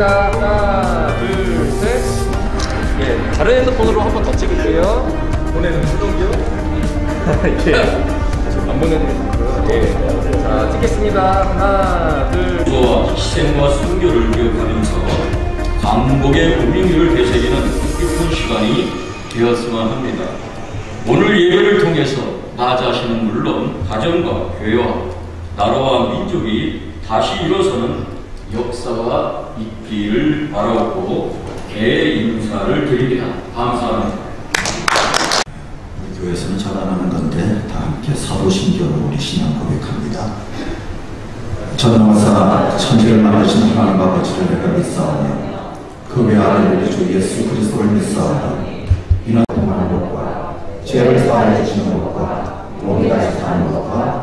찍겠습니다. 하나, 둘, 셋. 예, 다른 핸드폰으로 한 번 더 찍을게요. 보내는 수동기요? 예. 안 보내드리고요. 예. 자, 찍겠습니다. 하나, 둘. 와 희생과 순교를 기억하면서 강복의 국민기를 되새기는 뜻깊은 시간이 되었으면 합니다. 오늘 예배를 통해서 나 자신은 물론 가정과 교회와 나라와 민족이 다시 일어서는 역사가 있기를 바라고 개 인사를 드립니다. 감사합니다. 우리 교회에서는 잘 안 하는 건데 다 함께 사도신경으로 우리 신앙 고백합니다. 전능하사 천지를 만드신 하나님 아버지를 내가 믿사오며 그 외아들 우리 주 예수 그리스도를 믿사오며 이는 동하는 것과 죄를 사하여 주시는 것과 다시 사는 것과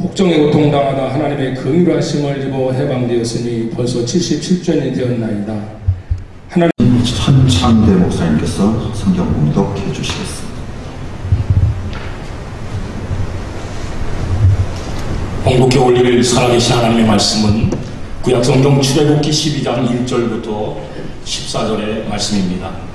복종의 고통당하다 하나님의 긍휼하심을 입어 해방되었으니 벌써 77전이 되었나이다. 하나님 천창대 목사님께서 성경 봉독해 주시겠습니다. 봉독해 올릴 살아계신 하나님의 말씀은 구약성경 출애굽기 12장 1절부터 14절의 말씀입니다.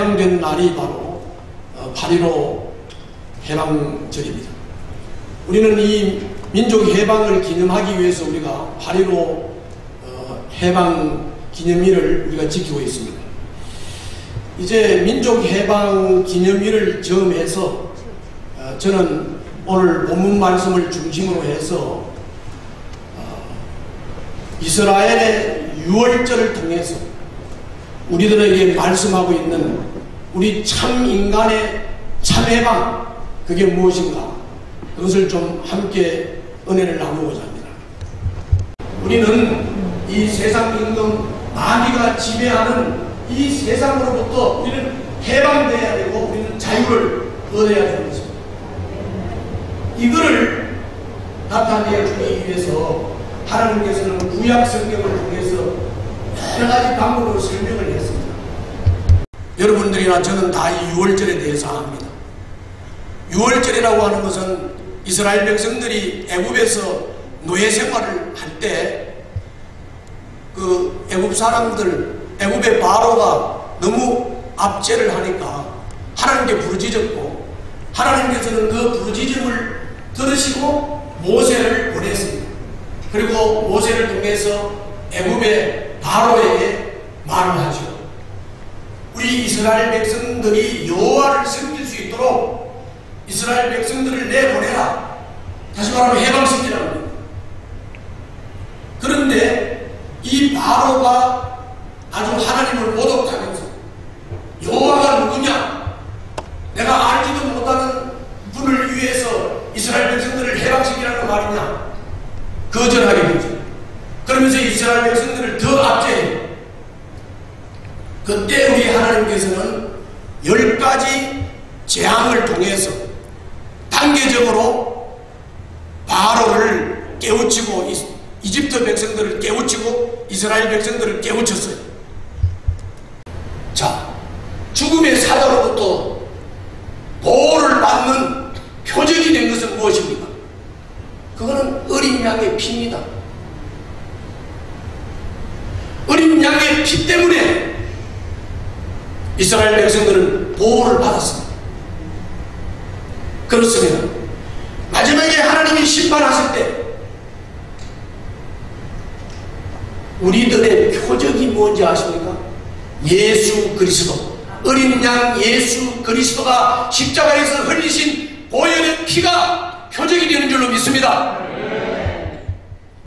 해방된 날이 바로 8.15 해방절입니다. 우리는 이 민족 해방을 기념하기 위해서 우리가 8.15 해방 기념일을 우리가 지키고 있습니다. 이제 민족 해방 기념일을 점해서 어, 저는 오늘 본문 말씀을 중심으로 해서 어, 이스라엘의 유월절을 통해서 우리들에게 말씀하고 있는 우리 참 인간의 참 해방 그게 무엇인가 그것을 좀 함께 은혜를 나누고자 합니다. 우리는 이 세상 임금 마귀가 지배하는 이 세상으로부터 우리는 해방돼야 되고 우리는 자유를 얻어야 되는 것입니다. 이거를 나타내 주기 위해서 하나님께서는 구약 성경을 통해서 여러 가지 방법으로 설명을 했습니다. 여러분들이나 저는 다 이 6월절에 대해서 압니다. 6월절이라고 하는 것은 이스라엘 백성들이 애굽에서 노예 생활을 할 때 그 애굽 사람들 애굽의 바로가 너무 압제를 하니까 하나님께 부르짖었고 하나님께서는 그 부르짖음을 들으시고 모세를 보냈습니다. 그리고 모세를 통해서 애굽의 바로에게 말을 하죠. 우리 이스라엘 백성들이 여호와를 섬길 수 있도록 이스라엘 백성들을 내보내라. 다시 말하면 해방시키라는 겁니다. 그런데 이 바로가 아주 하나님을 모독하면서 여호와가 누구냐? 내가 알지도 못하는 분을 위해서 이스라엘 백성들을 해방시키라는 말이냐? 거절하게 되죠. 그러면서 이스라엘 백성들을 더 압제해요. 그때 우리 하나님께서는 열 가지 재앙을 통해서 단계적으로 바로를 깨우치고 이- 이집트 백성들을 깨우치고 이스라엘 백성들을 깨우쳤어요. 자, 죽음의 사자로부터 보호를 받는 표적이 된 것은 무엇입니까? 그거는 어린 양의 피입니다. 어린 양의 피 때문에 이스라엘 백성들은 보호를 받았습니다. 그렇습니다. 마지막에 하나님이 심판하실 때 우리들의 표적이 뭔지 아십니까? 예수 그리스도 어린 양 예수 그리스도가 십자가에서 흘리신 보혈의 피가 표적이 되는 줄로 믿습니다.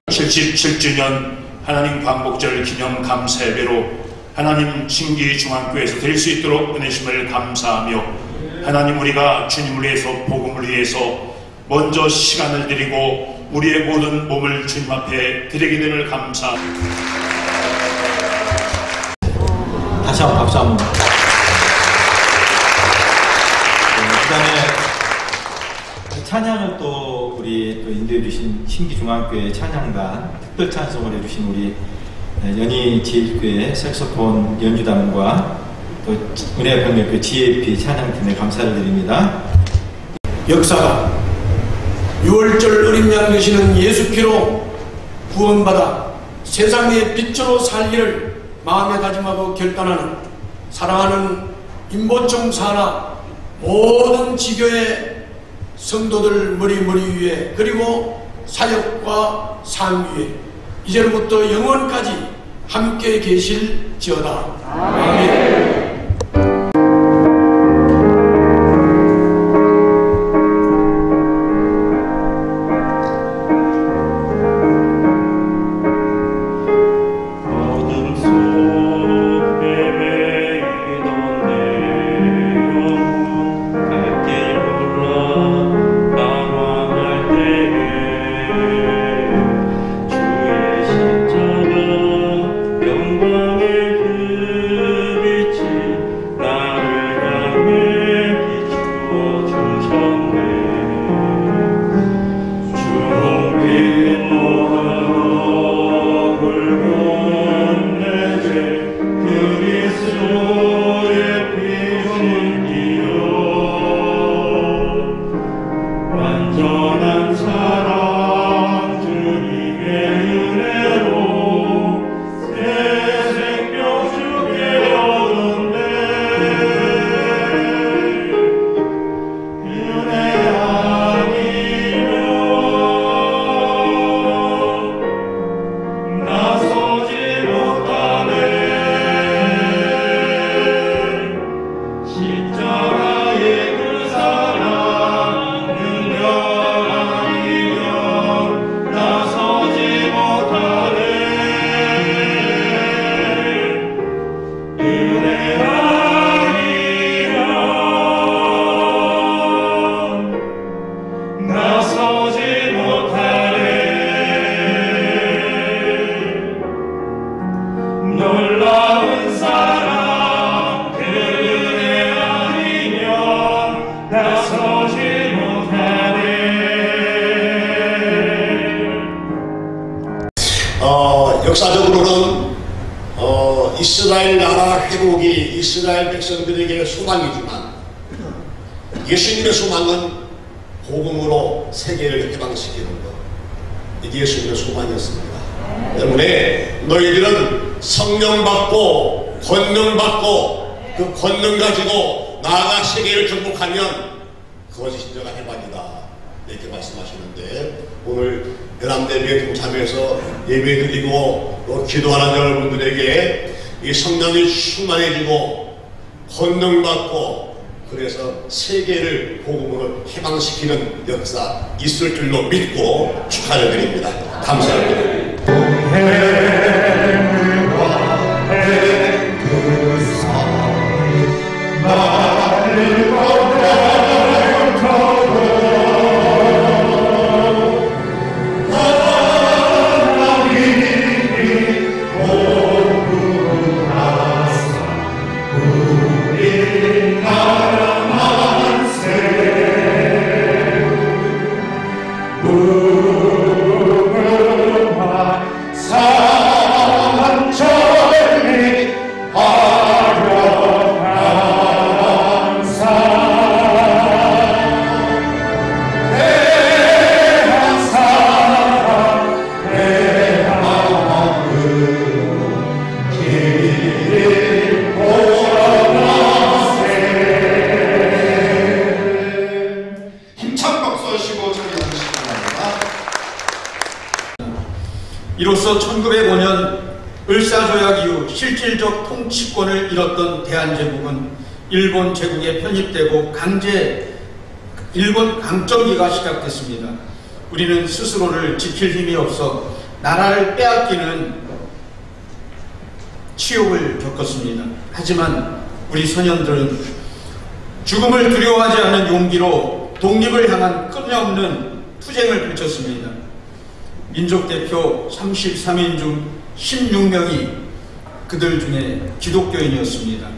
77주년 하나님 광복절 기념 감사 예배로 하나님 신기 중앙교회에서 드릴 수 있도록 은혜심을 감사하며 하나님 우리가 주님을 위해서 복음을 위해서 먼저 시간을 드리고 우리의 모든 몸을 주님 앞에 드리게 됨을 감사합니다. 다시 한번 박수 한번. 네, 찬양을 또 우리 또 인도해 주신 신기 중앙교회 찬양단 특별 찬송을 해주신 우리 연희 지일교회 색소폰 연주단과 또 은혜병력교 GAP 찬양팀에 감사를 드립니다. 역사가 6월절 어린 양 되시는 예수 피로 구원받아 세상의 빛으로 살기를 마음에 다짐하고 결단하는 사랑하는 임보청 사나 모든 지교의 성도들 머리 머리 위에 그리고 사역과 삶 위에 이제로부터 영원까지 함께 계실지어다. 아멘. 받고 권능 받고 그 권능 가지고 나아가 세계를 정복하면 그것이 진정한 해방이다. 이렇게 말씀하시는데 오늘 연합대교회 동참해서 예배 드리고 또 기도하는 여러분들에게 이 성령이 충만해지고 권능 받고 그래서 세계를 복음으로 해방시키는 역사 있을 줄로 믿고 축하를 드립니다. 감사합니다. 힘 일본 제국에 편입되고 강제 일본 강점기가 시작됐습니다. 우리는 스스로를 지킬 힘이 없어 나라를 빼앗기는 치욕을 겪었습니다. 하지만 우리 소년들은 죽음을 두려워하지 않는 용기로 독립을 향한 끊임없는 투쟁을 펼쳤습니다. 민족 대표 33인 중 16명이 그들 중에 기독교인이었습니다.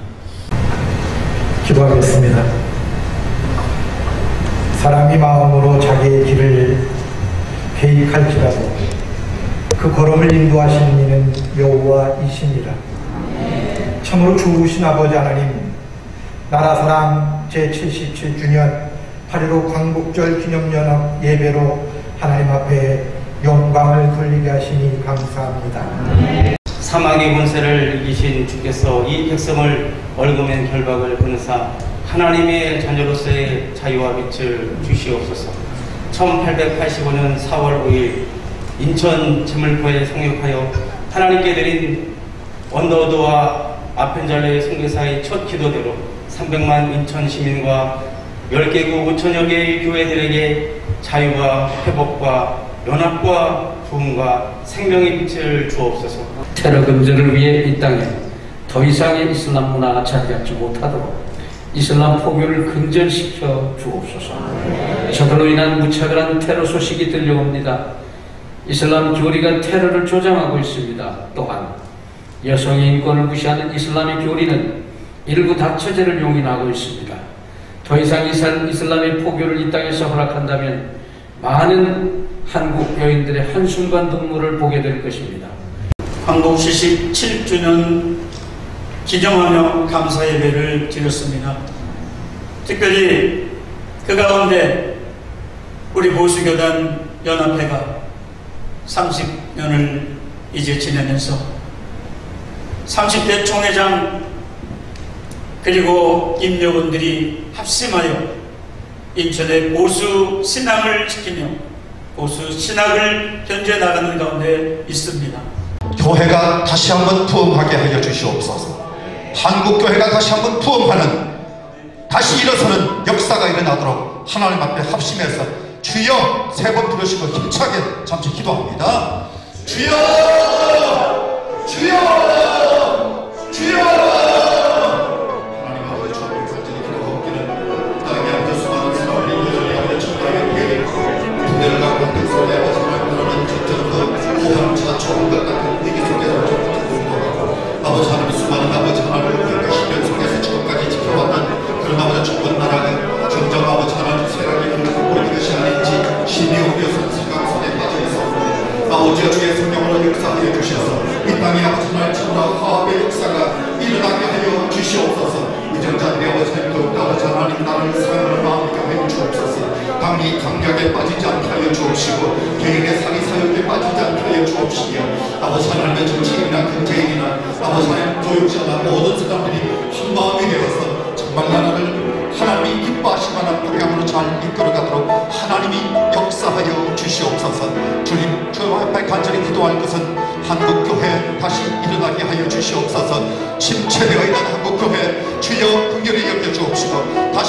기도하겠습니다. 사람이 마음으로 자기의 길을 계획할지라도 그 걸음을 인도하시는 이는 여호와이시니라. 참으로 좋으신 아버지 하나님, 나라 사랑 제77주년 8.15 광복절 기념연합 예배로 하나님 앞에 영광을 돌리게 하시니 감사합니다. 사망의 권세를 이기신 주께서 이 백성을 얽어맨 결박을 끊으사 하나님의 자녀로서의 자유와 빛을 주시옵소서. 1885년 4월 5일 인천 제물포에 상륙하여 하나님께 드린 언더우드와 아펜잘레 선교사의 첫 기도대로 300만 인천 시민과 10개국 5천여 개의 교회들에게 자유와 회복과 연합과 부흥과 생명의 빛을 주옵소서. 테러 금지를 위해 이 땅에 더 이상의 이슬람 문화가 자리 잡지 못하도록 이슬람 포교를 근절시켜 주옵소서. 저들로 인한 무차별한 테러 소식이 들려옵니다. 이슬람 교리가 테러를 조장하고 있습니다. 또한 여성의 인권을 무시하는 이슬람의 교리는 일부 다처제를 용인하고 있습니다. 더 이상 이슬- 이슬람의 포교를 이 땅에서 허락한다면 많은 한국 여인들의 한순간 눈물을 보게 될 것입니다. 광복 77주년 기념하며 감사 예배를 드렸습니다. 특별히 그 가운데 우리 보수교단 연합회가 30년을 이제 지내면서 30대 총회장 그리고 임여원들이 합심하여 인천의 보수 신앙을 지키며 보수 신학을 견제 나가는 가운데 있습니다. 교회가 다시 한번 부흥하게 하여 주시옵소서. 한국 교회가 다시 한번 부흥하는 다시 일어서는 역사가 일어나도록 하나님 앞에 합심해서 주여 세 번 부르시고 힘차게 잠시 기도합니다. 주여 주여 주여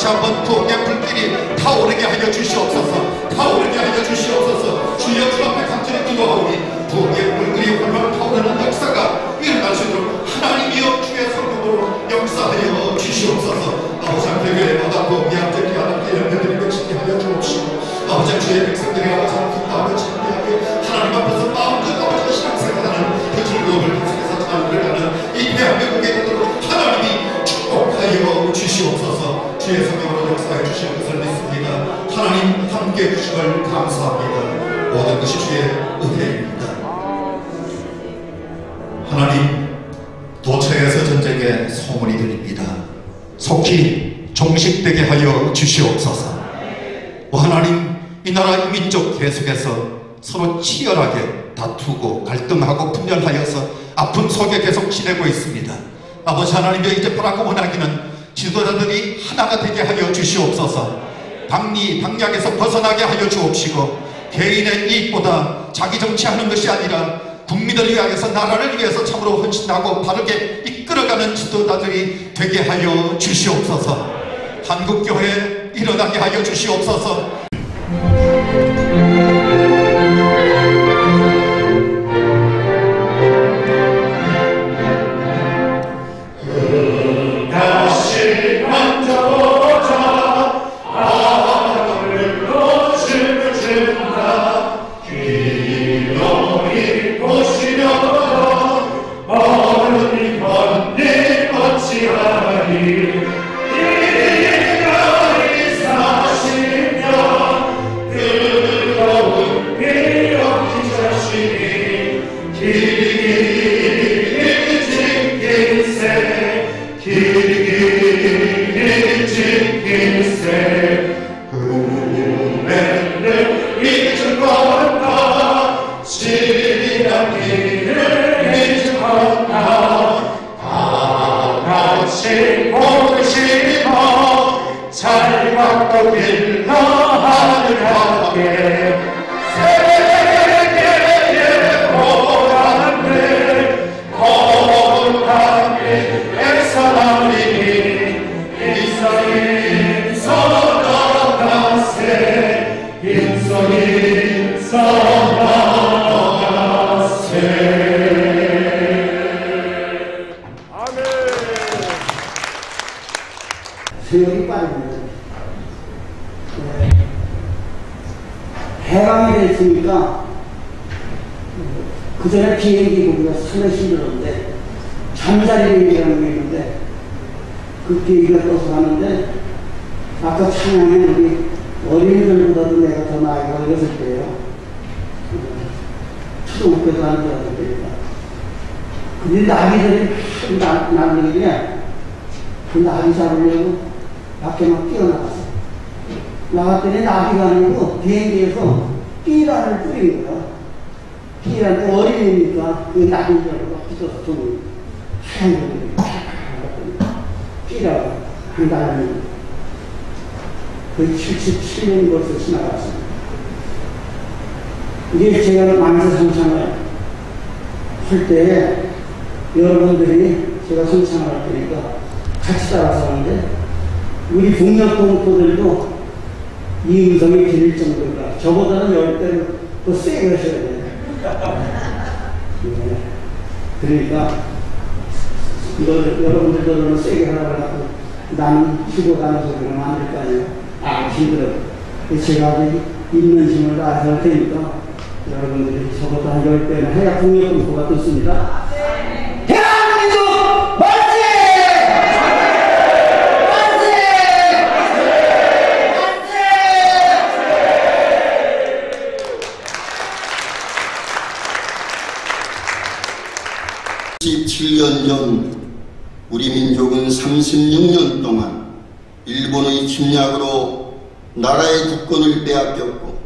다시 한번 부엌의 불길이 타오르게 하여 주시옵소서. 타오르게 하여 주시옵소서. 주여 주 앞에 간절히 기도하오니 부엌의 불길이 활활 타오르는 역사가 일어날 수 있도록 하나님이여 주의 성령으로 역사하여 주시옵소서. 아버지 앞에 교회마다 부엌이 함께 해주심을 감사합니다. 모든 것이 주의 은혜입니다. 하나님 도처에서 전쟁에 소문이 들립니다. 속히 종식되게 하여 주시옵소서. 오 하나님 이 나라 이민족 계속해서 서로 치열하게 다투고 갈등하고 분열하여서 아픔 속에 계속 지내고 있습니다. 아버지 하나님여 이제 바라고 원하기는 지도자들이 하나가 되게 하여 주시옵소서 당리 당략에서 벗어나게 하여 주옵시고 개인의 이익보다 자기 정치하는 것이 아니라 국민을 위하여서 나라를 위해서 참으로 헌신하고 바르게 이끌어가는 지도자들이 되게 하여 주시옵소서. 한국교회 일어나게 하여 주시옵소서 수영이 빠릅니다. 네. 해방이 됐으니까 그 전에 비행기 보기가 상당히 힘들었는데 잠자리 비행기라는 게 있는데 그 비행기가 떠서 가는데 아까 찬양에 우리 어린이들보다도 내가 더 나이가 어렸을 때예요. 초등학교 다니던 때니까. 근데 나귀들이 나, 나귀들이 그 나귀 잡으려고 밖에 막 뛰어나갔어. 나갔더니 나귀가 아니고 비행기에서 삐라를 뿌린 거야. 삐라는 어린이니까 그 나귀인 줄 알고 막 붙어서 좀 하얀 거삐라고 한달이 거의 77년이 벌써 지나갔습니다. 이게 제가 만세 성창을 할 때 여러분들이 제가 성창을 할 테니까 같이 따라서 하는데 우리 북녘 동포들도 이 음성이 들릴 정도니까 저보다는 열 배를 더 세게 하셔야 돼요. 네. 그러니까 이걸 여러분들도 세게 하라고 하고 나는 쉬고 가는 소리는 안될 거 아니에요. 아. 그래서 제가 있는 힘을 다해서 할 테니까 여러분들이 저보다 한열 배는 해야 북녘 동포가 듣습니다. 대한민국 만세! 17년 전 우리 민족은 36년 동안 일본의 침략으로 나라의 국권을 빼앗겼고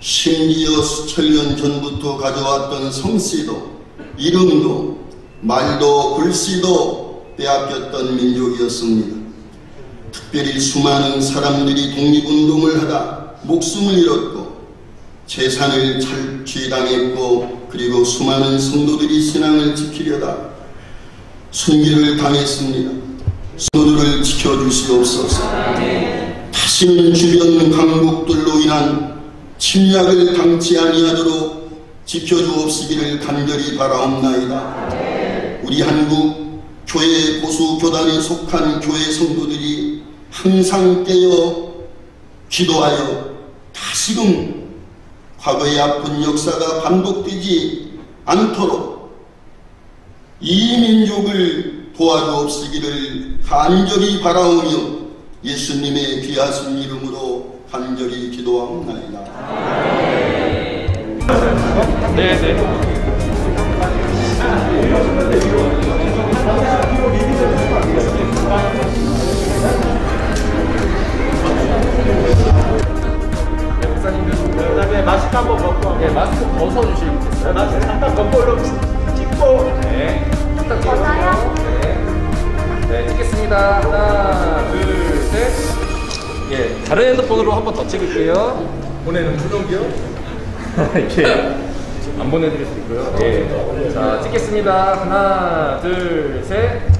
심지어 수천 년 전부터 가져왔던 성씨도 이름도 말도 글씨도 빼앗겼던 민족이었습니다. 특별히 수많은 사람들이 독립운동을 하다 목숨을 잃었고 재산을 탈취당했고 그리고 수많은 성도들이 신앙을 지키려다 순교를 당했습니다. 성도들을 지켜주시옵소서. 다시는 주변 강국들로 인한 침략을 당치 아니하도록 지켜주옵시기를 간절히 바라옵나이다. 우리 한국 교회 보수 교단에 속한 교회 성도들이 항상 깨어 기도하여 다시금 과거의 아픈 역사가 반복되지 않도록 이 민족을 도와주옵시기를 간절히 바라오며 예수님의 귀하신 이름으로 간절히 기도하옵나이다. 네, 네. 마스크 한번 벗고 네, 마스크 벗어주시겠어요? 마스크 잠깐 벗고 찍고 네. 부탁드려요. 네. 네, 찍겠습니다. 하나, 둘, 셋. 예, 다른 핸드폰으로 한 번 더 찍을게요. 보내는 불동기요? 이렇게 안 보내드릴 수 있고요. 예. 자, 찍겠습니다. 하나, 둘, 셋.